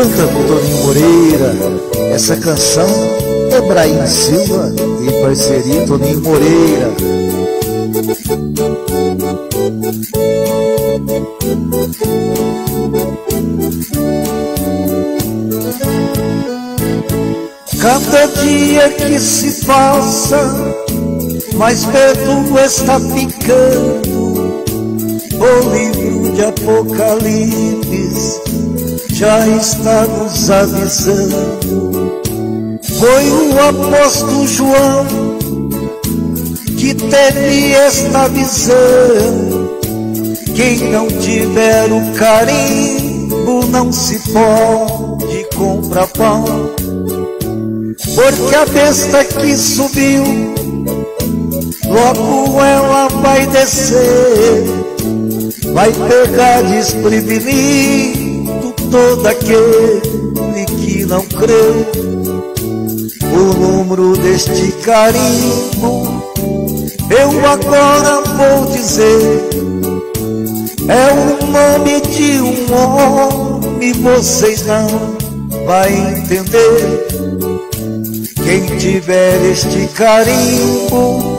Canta Toninho Moreira essa canção Ebraim Silva e parceria Toninho Moreira. Cada dia que se passa, mais perto está ficando livro de Apocalipse já está nos avisando. Foi o apóstolo João que teve esta visão. Quem não tiver o carimbo não se pode comprar pão. Porque a besta que subiu, logo ela vai descer, vai pegar desprevenido todo aquele que não creu. O número deste carimbo, eu agora vou dizer, é o nome de um homem, vocês não vai entender. Quem tiver este carimbo,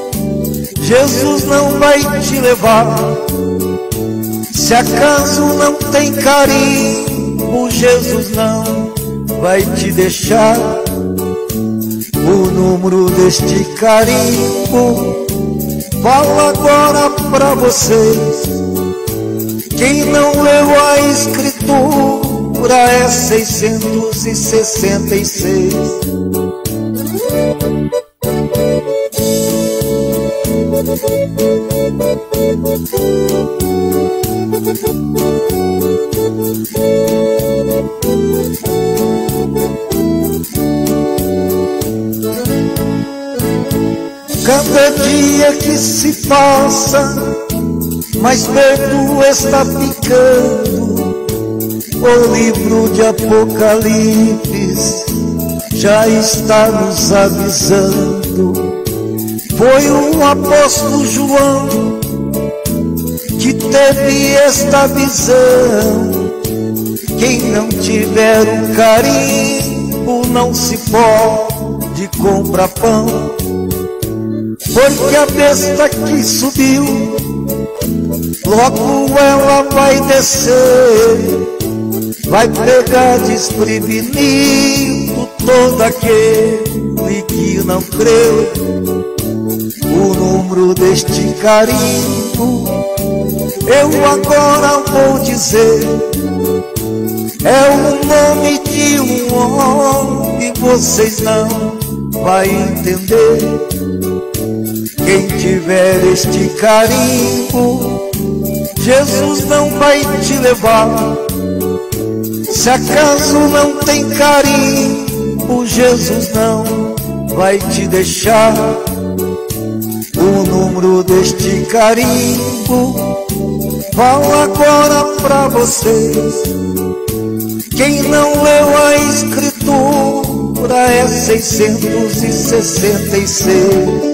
Jesus não vai te levar. Se acaso não tem carimbo, Jesus não vai te deixar. O número deste carimbo, falo agora pra vocês. Quem não leu a escritura é 666. Cada dia que se passa, mais perto está ficando. O livro de Apocalipse já está nos avisando. Foi o apóstolo João teve esta visão. Quem não tiver um carimbo não se pode comprar pão. Porque a besta que subiu, logo ela vai descer, vai pegar desprevenido todo aquele que não creu. O número deste carimbo, eu agora vou dizer, é o nome de um homem, vocês não vai entender. Quem tiver este carimbo, Jesus não vai te levar. Se acaso não tem carimbo, Jesus não vai te deixar. O número deste carimbo, falo agora pra vocês. Quem não leu a escritura é 666.